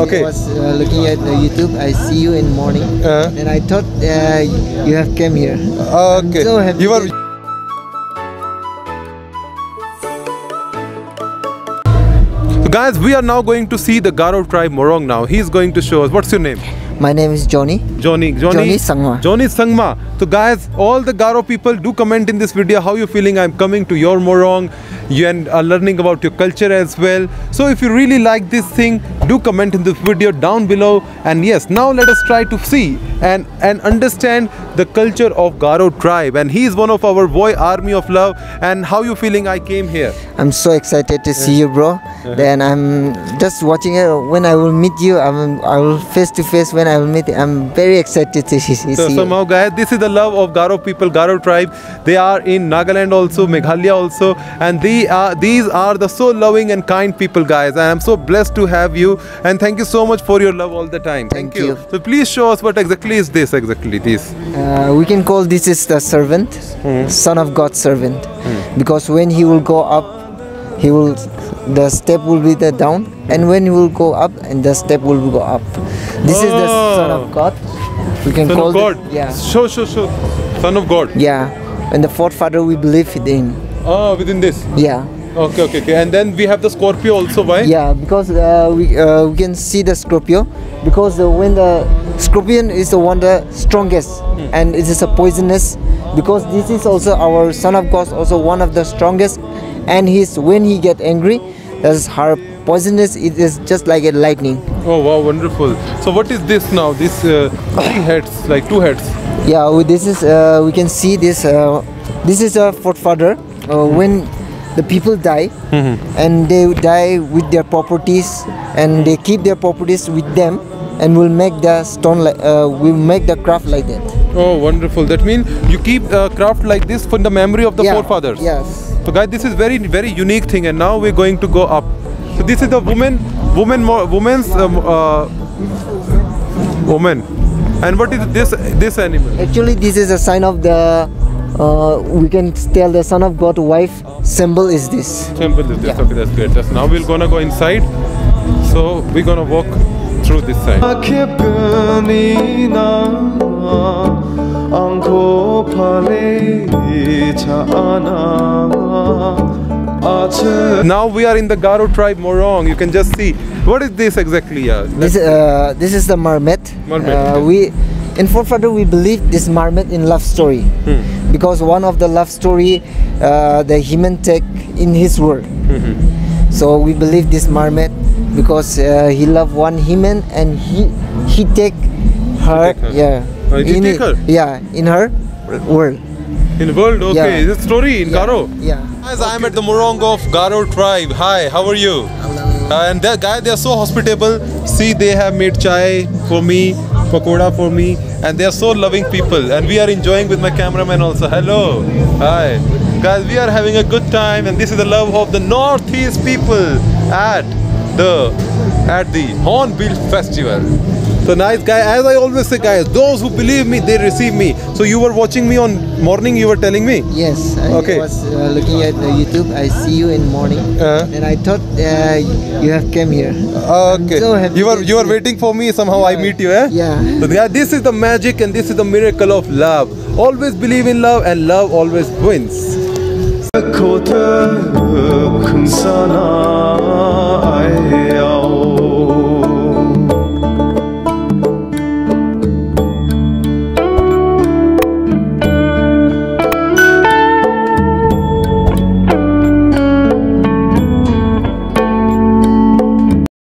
Okay. I was uh, looking at the YouTube. I see you in morning, Uh. and I thought uh, you have came here. Okay. so happy You are. that- Guys, we are now going to see the Garo tribe Morung now. He's going to show us. What's your name? My name is Johnny. Johnny. Johnny. Johnny Sangma. Johnny Sangma. So guys, all the Garo people do comment in this video how you're feeling. I'm coming to your Morung. You and are learning about your culture as well. So if you really like this thing, do comment in this video down below. And yes, now let us try to see and and understand the culture of Garo tribe. And he is one of our boy army of love. And how you feeling? I came here. I'm so excited to see you, bro. Uh-huh. Then I'm just watching it. When I will meet you, I'm, I will face to face. When I will meet, you. I'm very excited to see, see So you. somehow guys, this is the love of Garo people, Garo tribe. They are in Nagaland also, Meghalaya also, and they are these are the so loving and kind people, guys. I'm so blessed to have you. And thank you so much for your love all the time. Thank you. So please show us what exactly is this exactly this. Uh, we can call this is the servant, Hmm. son of God's servant, because when he will go up, he will, the step will be the down, and when he will go up, and the step will go up. This is the son Oh. of God. We can Son call of God. It, yeah, Show, show, show. Son of God. yeah, and the fourth father we believe in. Ah, within this. Yeah. Okay, okay, okay. And then we have the Scorpio also. Why? Yeah, because uh, we uh, we can see the Scorpio, because uh, when the Scorpion is the one the strongest, and it is a poisonous, because this is also our son of God, also one of the strongest, and he's when he get angry, that's her poisonous. It is just like a lightning. Oh wow, wonderful. So what is this now? This uh, three heads, like two heads. Yeah, this is uh, we can see this. Uh, this is a forefather. Uh, when the people die, and they die with their properties, and they keep their properties with them, and will make the stone like uh, will make the craft like that. Oh, wonderful. That means you keep uh, craft like this for the memory of the yeah. forefathers. Yes. So guys, this is very very unique thing, and now we're going to go up. So this is the woman, woman, woman's um, uh, woman. And what is this this animal? Actually, this is a sign of the. Uh, we can tell the son of God wife symbol is this. Symbol is this. Yeah. Okay, that's great. That's now we're gonna go inside. So we're gonna walk through this side. Now we are in the Garo tribe Morung. You can just see. What is this exactly? Uh, yeah? This, uh, this is the marmet. Uh. We in forefather we believe this marmet in love story hmm. because one of the love story uh, the human take in his world. Mm -hmm. So we believe this marmet because uh, he loved one human and he he take her, he take her. yeah. Oh, in take her? Yeah, in her world. In world, okay. Yeah. Story in yeah. Garo. Yeah. Guys, I'm at the Morung of Garo tribe. Hi, how are you? Uh, and that guy, they are so hospitable. See, they have made chai for me, pakoda for me, and they are so loving people. And we are enjoying with my cameraman also. Hello, hi, guys. We are having a good time, and this is the love of the Northeast people at the at the Hornbill Festival. So nice guy, as I always say guys, those who believe me, they receive me. So you were watching me on morning, you were telling me? Yes, I okay. was uh, looking at uh, YouTube, I see you in morning. Uh -huh. And I thought uh, you have came here. Okay. So you were you were waiting for me, somehow yeah. I meet you, eh? Yeah. So yeah, this is the magic and this is the miracle of love. Always believe in love and love always wins.